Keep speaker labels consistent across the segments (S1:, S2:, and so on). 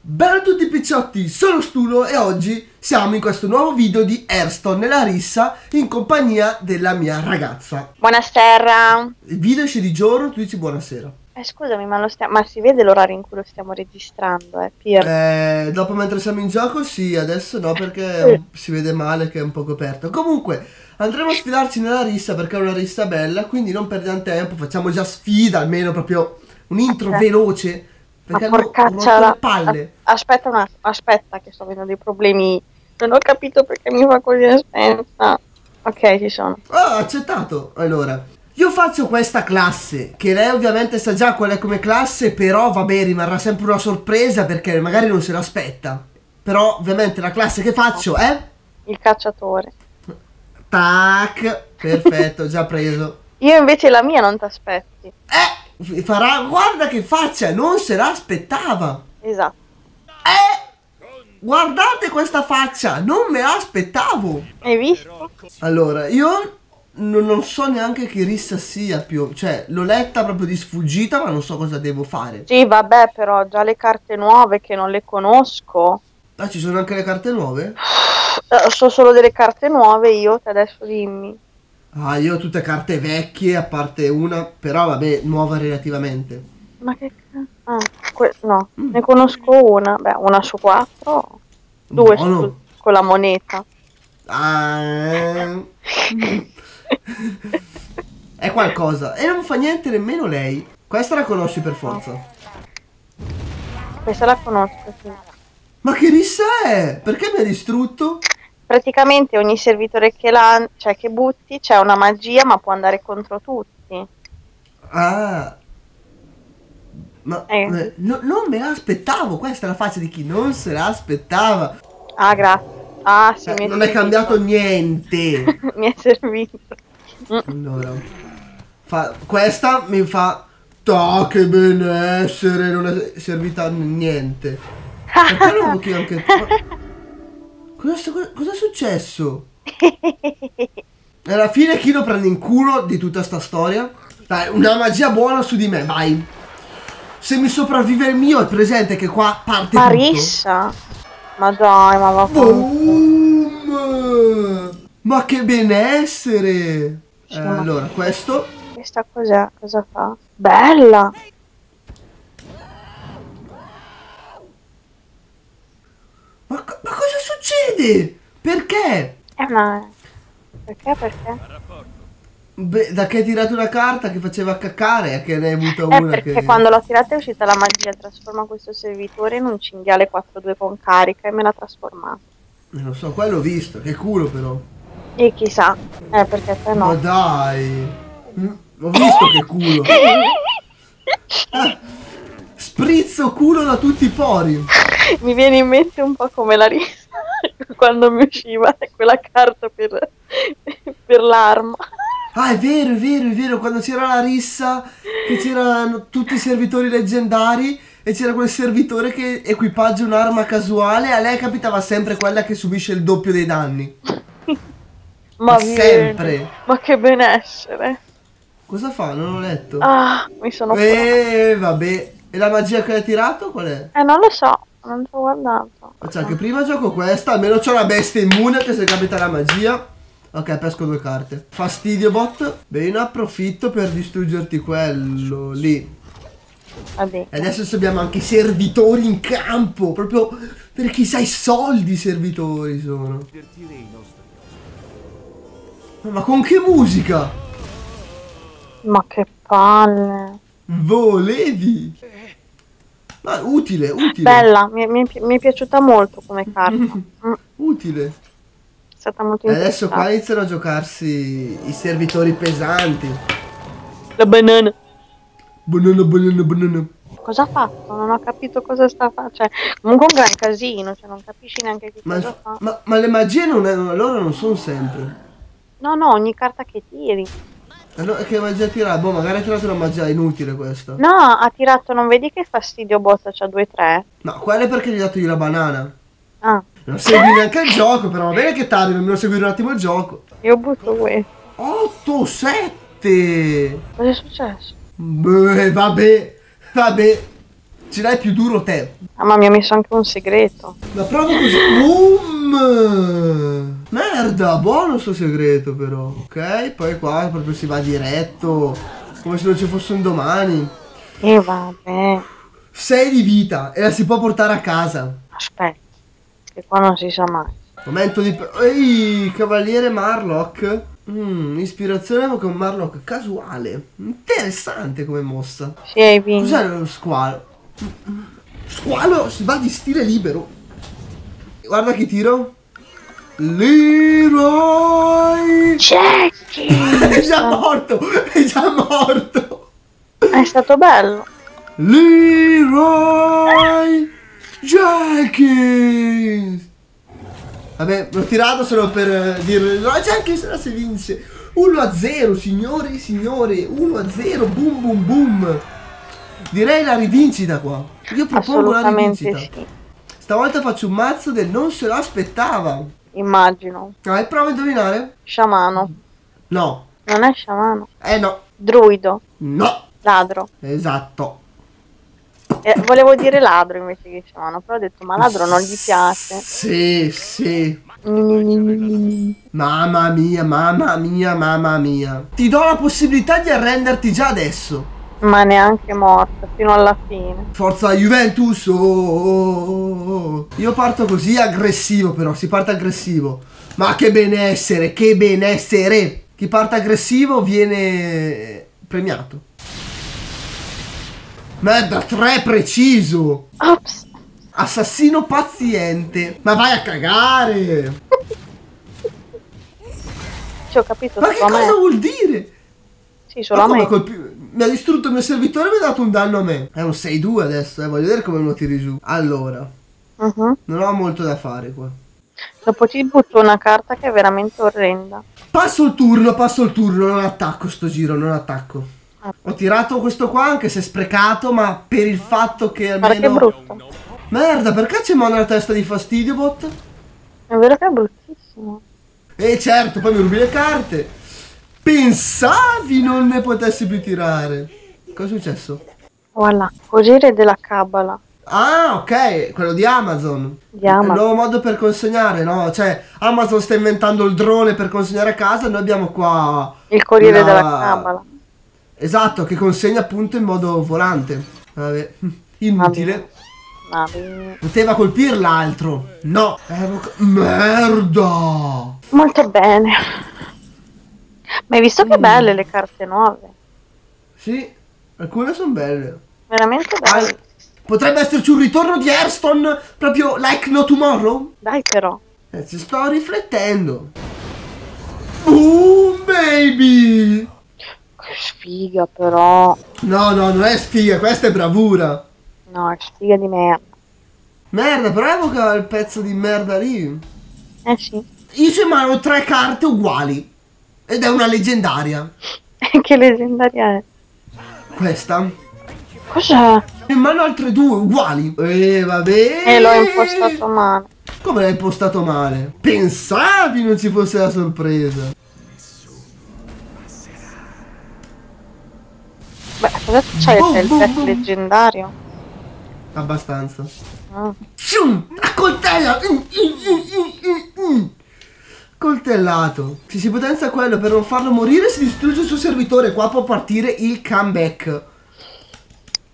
S1: Bella a tutti picciotti, sono Stulo e oggi siamo in questo nuovo video di Airstone nella rissa in compagnia della mia ragazza.
S2: Buonasera.
S1: Il video esce di giorno, tu dici buonasera.
S2: Eh, scusami, ma, lo stia- ma si vede l'orario in cui lo stiamo registrando, eh, Pier?
S1: Eh, dopo mentre siamo in gioco sì, adesso no perché si vede male che è un po' coperto. Comunque andremo a sfidarci nella rissa perché è una rissa bella, quindi non perdiamo tempo, facciamo già sfida, almeno proprio un intro
S2: Ok.
S1: veloce. Perché
S2: Ma porcaccia la-
S1: le palle.
S2: Aspetta un attimo, aspetta che sto avendo dei problemi. Non ho capito perché mi fa così, aspetta. Ok, ci sono.
S1: Ah, accettato. Allora, io faccio questa classe, che lei ovviamente sa già qual è come classe, però vabbè, rimarrà sempre una sorpresa perché magari non se l'aspetta. Però ovviamente la classe che faccio è...
S2: Il cacciatore.
S1: Tac, perfetto, già preso.
S2: Io invece la mia non ti aspetti.
S1: Eh, farà... Guarda che faccia, non se l'aspettava.
S2: Esatto.
S1: Eh, guardate questa faccia, non me l'aspettavo.
S2: Hai visto?
S1: Allora, io non, non so neanche che rissa sia più, cioè l'ho letta proprio di sfuggita, ma non so cosa devo fare.
S2: Sì, vabbè, però già le carte nuove che non le conosco.
S1: Ah, ci sono anche le carte nuove?
S2: Eh, So solo delle carte nuove io, te adesso dimmi.
S1: Ah, io ho tutte carte vecchie, a parte una, però vabbè, nuova relativamente.
S2: Ma che cazzo? Ah, que- no, ne conosco una. Beh, una su quattro. Due su- con la moneta.
S1: Ah, è qualcosa. E non fa niente nemmeno lei. Questa la conosci per forza.
S2: Questa la conosco, sì.
S1: Ma che rissa è? Perché mi ha distrutto?
S2: Praticamente ogni servitore che, la, cioè, che butti c'è una magia, ma può andare contro tutti.
S1: Ah. Ma
S2: Eh.
S1: eh, no- non me l'aspettavo, questa è la faccia di chi non se l'aspettava.
S2: Ah, grazie. Ah, sì,
S1: Eh, non è cambiato niente.
S2: mi è servito.
S1: Allora, fa- questa mi fa. Ta che benessere, non è servita a niente. Perché non invochi anche. Cosa, sta- cosa è successo? E alla fine chi lo prende in culo di tutta sta storia? Dai, una magia buona su di me, vai. Se mi sopravvive il mio è presente che qua parte tutto.
S2: Marissa? Ma dai, ma va
S1: Boom! Ma che benessere! Eh,
S2: ma-
S1: allora, questo
S2: Questa cos'è? Cosa fa? Bella!
S1: Ma, co- ma cosa succede? Perché?
S2: È una... Perché? Perché?
S1: Beh, da che hai tirato una carta che faceva caccare a che ne hai avuta
S2: Eh,
S1: una
S2: perché
S1: che...
S2: quando l'ho tirata è uscita la magia, trasforma questo servitore in un cinghiale 4-2 con carica e me l'ha trasformato.
S1: Eh, Non so, qua l'ho visto, che culo però.
S2: E chissà, eh, perché te
S1: Ma
S2: no.
S1: dai! Mm, Ho visto che culo! Ah, sprizzo culo da tutti i pori!
S2: Mi viene in mente un po' come la risa quando mi usciva quella carta per, per l'arma.
S1: Ah, è vero, è vero, è vero, quando c'era la rissa, che c'erano tutti i servitori leggendari e c'era quel servitore che equipaggia un'arma casuale, a lei capitava sempre quella che subisce il doppio dei danni.
S2: Ma
S1: sempre.
S2: Ma che benessere.
S1: Cosa fa? Non ho letto.
S2: Ah, mi sono
S1: Eh, vabbè. E la magia che hai tirato qual è?
S2: Eh, non lo so, non ci ho guardato.
S1: Cioè, che prima gioco questa, almeno c'ho una bestia immune che se capita la magia. Ok, pesco due carte. Fastidio bot. Beh, ne approfitto per distruggerti quello lì.
S2: Vabbè.
S1: E adesso abbiamo anche i servitori in campo. Proprio per chissà i soldi i servitori sono. Ma con che musica?
S2: Ma che palle.
S1: Volevi? Ma utile, utile.
S2: Bella, mi, mi- mi è piaciuta molto come carta.
S1: Utile.
S2: è stata molto
S1: E adesso qua iniziano a giocarsi i servitori pesanti.
S2: La banana.
S1: Banana, banana, banana.
S2: Cosa ha fatto? Non ho capito cosa sta facendo. Cioè, comunque è un gran casino, cioè non capisci neanche che
S1: Ma,
S2: cosa fa.
S1: ma- ma le magie non è, allora non sono sempre.
S2: No, no, ogni carta che tiri.
S1: Allora, che magia tira? Boh, magari ha tirato una magia inutile questa.
S2: No, ha tirato, non vedi che fastidio botta, c'ha 2-3.
S1: No, quella è perché gli hai dato io la banana.
S2: Ah,
S1: Non segui neanche il gioco, però va bene che tardi, almeno seguire un attimo il gioco.
S2: io butto questo.
S1: 8, 7.
S2: Cosa è successo?
S1: Beh, vabbè, vabbè. Ce l'hai più duro te.
S2: Mamma mia, mi ha messo anche un segreto.
S1: La provo così. Boom! Merda, buono sto segreto però. Ok, poi qua proprio si va diretto. Come se non ci fosse un domani.
S2: E vabbè.
S1: 6 di vita e la si può portare a casa.
S2: Aspetta. Che qua non si sa mai.
S1: Momento di... Ehi, cavaliere Marlock. Mm, ispirazione con Marlock casuale. Interessante come mossa.
S2: Sì, hai vinto.
S1: Cos'è lo squalo? Squalo si va di stile libero. Guarda che tiro. Leroy!
S2: Jackie!
S1: È già morto! È già morto!
S2: È stato bello.
S1: Leroy Jenkins! Vabbè, l'ho tirato solo per eh, dire Leroy Jenkins la si vince 1 a 0 signore e signore 1 a 0 boom boom boom Direi la rivincita qua Io propongo la rivincita
S2: sì.
S1: Stavolta faccio un mazzo del non se lo aspettava
S2: Immagino.
S1: Vai, prova a indovinare
S2: Sciamano.
S1: No
S2: Non è sciamano.
S1: Eh no
S2: Druido.
S1: No
S2: Ladro.
S1: Esatto
S2: Eh, volevo dire ladro invece che sciamano, però ho detto ma ladro non gli piace.
S1: Sì, sì
S2: Mm,
S1: Mamma mia, mamma mia, mamma mia. Ti do la possibilità di arrenderti già adesso.
S2: Ma neanche morto, fino alla fine.
S1: Forza Juventus. oh, oh, oh, oh. Io parto così aggressivo però, si parte aggressivo. Ma che benessere, che benessere. Chi parte aggressivo viene premiato. Merda, 3 preciso.
S2: Ops.
S1: Assassino paziente. Ma vai a cagare.
S2: Ci ho capito
S1: Ma che cosa
S2: me.
S1: vuol dire?
S2: Sì, solo
S1: Ma
S2: a me.
S1: colpi- Mi ha distrutto il mio servitore e mi ha dato un danno a me. È un 6-2 adesso, eh. Voglio vedere come me lo tiri giù. Allora,
S2: Mhm.
S1: non ho molto da fare qua.
S2: Dopo ti butto una carta che è veramente orrenda.
S1: Passo il turno, passo il turno, non attacco sto giro, non attacco. Ho tirato questo qua anche se è sprecato, ma per il fatto che
S2: Guarda che
S1: almeno...
S2: brutto.
S1: Merda, perché c'è mano nella testa di fastidio, bot?
S2: È vero che è bruttissimo.
S1: E certo, poi mi rubi le carte. Pensavi non ne potessi più tirare. Cosa è successo?
S2: Voilà, Cogire della Cabala.
S1: Ah, ok, quello di Amazon.
S2: Di Amazon.
S1: Il nuovo modo per consegnare, no? Cioè, Amazon sta inventando il drone per consegnare a casa, noi abbiamo qua...
S2: Il Corriere
S1: una-
S2: della Cabala.
S1: Esatto, che consegna appunto in modo volante. Vabbè, inutile.
S2: Vabbè.
S1: Poteva colpire l'altro. No. Merda.
S2: Molto bene. Ma hai visto che
S1: Mm.
S2: belle le carte nuove?
S1: Sì, alcune sono belle.
S2: Veramente
S1: Ah,
S2: belle.
S1: potrebbe esserci un ritorno di Hearthstone proprio like no tomorrow?
S2: Dai però.
S1: Eh, ci sto riflettendo. Boom, baby!
S2: Che sfiga però.
S1: No, no, non è sfiga, questa è bravura.
S2: No, è sfiga di merda.
S1: Merda, però evoca il pezzo di merda lì.
S2: Eh sì.
S1: Io in mano tre carte uguali. Ed è una leggendaria.
S2: che leggendaria è.
S1: Questa.
S2: Cos'è?
S1: In mano altre due uguali. E vabbè.
S2: E l'ho impostato male.
S1: Come l'hai impostato male? Pensavi non ci fosse la sorpresa.
S2: Beh, cosa c'hai?
S1: Boom,
S2: C'è il
S1: boom, boom.
S2: leggendario?
S1: Abbastanza.
S2: Mm.
S1: Shum! A coltella! Mm, mm, mm, mm, mm, mm. Coltellato. Se si potenzia quello per non farlo morire si distrugge il suo servitore. Qua può partire il comeback.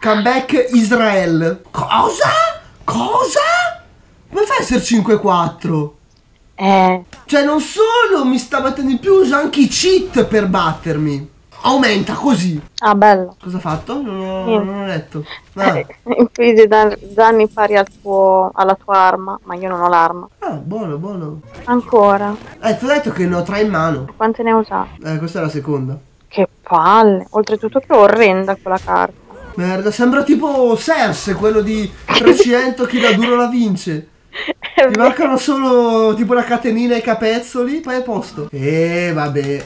S1: Comeback Israel. Cosa? Cosa? Come fai a essere 5-4?
S2: Eh,
S1: Cioè non solo mi sta battendo in più, usa anche i cheat per battermi. Aumenta così.
S2: ah bello.
S1: Cosa ha fatto? Non ho,
S2: Niente.
S1: non ho letto. Ah.
S2: Eh, Infligge dan- danni pari al tuo, alla tua arma, ma io non ho l'arma.
S1: ah, buono, buono.
S2: Ancora?
S1: Eh, ti ho detto che ne ho tre in mano.
S2: Quante ne hai usate?
S1: Eh, questa è la seconda.
S2: Che palle! Oltretutto che orrenda quella carta.
S1: Merda, sembra tipo Serse, quello di 300 chi la duro la vince. Ti mancano solo tipo la catenina e i capezzoli, poi è a posto. E vabbè.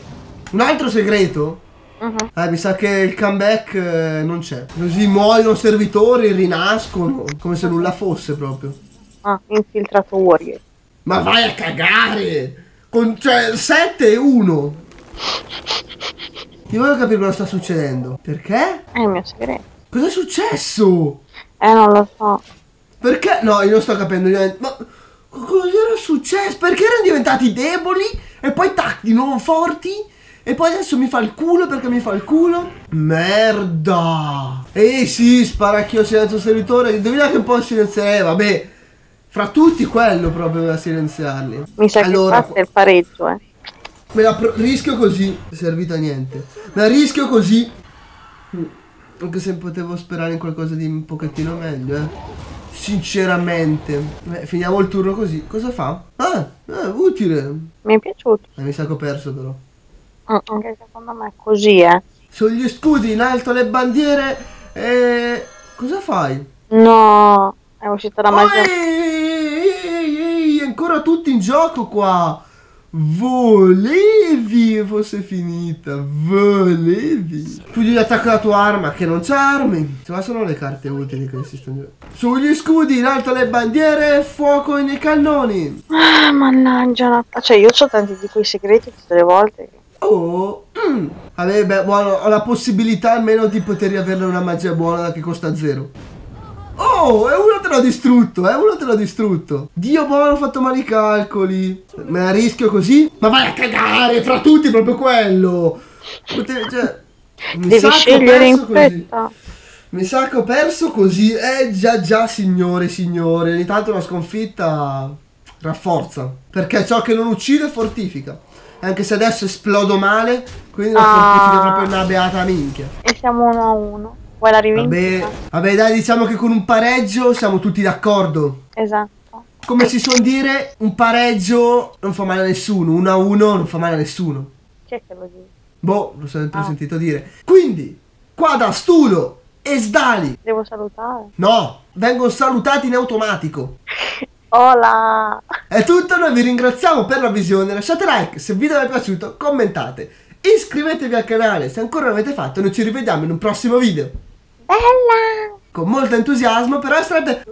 S1: Un altro segreto?
S2: Mhm.
S1: Eh, mi sa che il comeback eh, non c'è. Così muoiono servitori, rinascono, come se nulla fosse proprio.
S2: Ah, infiltrato warrior.
S1: Ma vai a cagare! Con, cioè, 7 e 1. Io voglio capire cosa sta succedendo. Perché?
S2: È il mio segreto.
S1: Cosa è successo?
S2: Eh, non lo so.
S1: Perché? No, io non sto capendo niente. Ma cosa era successo? Perché erano diventati deboli e poi tac, di nuovo forti? E poi adesso mi fa il culo perché mi fa il culo? Merda! Ehi sì, sparacchio silenzio servitore. Indovina che un po' silenzierei, vabbè. Fra tutti quello proprio da silenziarli.
S2: Mi sa
S1: allora,
S2: che passa il pareggio, eh.
S1: Me la rischio così. Servita a niente. Me la rischio così. Anche se potevo sperare in qualcosa di un pochettino meglio, eh. Sinceramente. Eh, finiamo il turno così. Cosa fa? Ah, eh, utile.
S2: Mi è piaciuto.
S1: Eh, mi sa che ho perso però.
S2: Anche secondo me è così, eh.
S1: Sugli scudi, in alto le bandiere. E... Cosa fai?
S2: No, è uscita la magia.
S1: ehi, ehi, ehi, ancora tutti in gioco qua. Volevi fosse finita. Volevi. Studi di attacco alla tua arma che non c'ha armi. Ma sono le carte utili che esistono. Sugli scudi, in alto le bandiere, fuoco nei cannoni.
S2: Ah, mannaggia, cioè io ho tanti di quei segreti tutte le volte.
S1: Oh, mm. Vabbè, beh, buono, ho la possibilità almeno di poter avere una magia buona che costa zero. Oh, e uno te l'ho distrutto, eh, uno te l'ho distrutto. Dio buono, ho fatto male i calcoli. Me la rischio così? Ma vai a cagare, fra tutti proprio quello. Potevi, cioè, mi
S2: Devi
S1: sa che ho perso così. Mi sa che ho perso così. Eh già già signore, signore. Ogni tanto una sconfitta rafforza. Perché ciò che non uccide fortifica. Anche se adesso esplodo male, quindi la
S2: Ah.
S1: fortifica proprio una beata minchia.
S2: E siamo uno a uno. Vuoi la
S1: Vabbè,
S2: rivincita?
S1: vabbè dai, diciamo che con un pareggio siamo tutti d'accordo.
S2: Esatto.
S1: Come si suol dire, un pareggio non fa male a nessuno, 1 a 1 non fa male a nessuno.
S2: Chi è che lo dice?
S1: Boh, l'ho sempre
S2: Ah.
S1: sentito dire. Quindi, qua da Stulo e Sdali,
S2: Devo salutare.
S1: no, vengono salutati in automatico.
S2: Hola!
S1: È tutto, noi vi ringraziamo per la visione, lasciate like se il video vi è piaciuto, commentate, iscrivetevi al canale se ancora non l'avete fatto e noi ci rivediamo in un prossimo video.
S2: Bella!
S1: Con molto entusiasmo, però estremamente...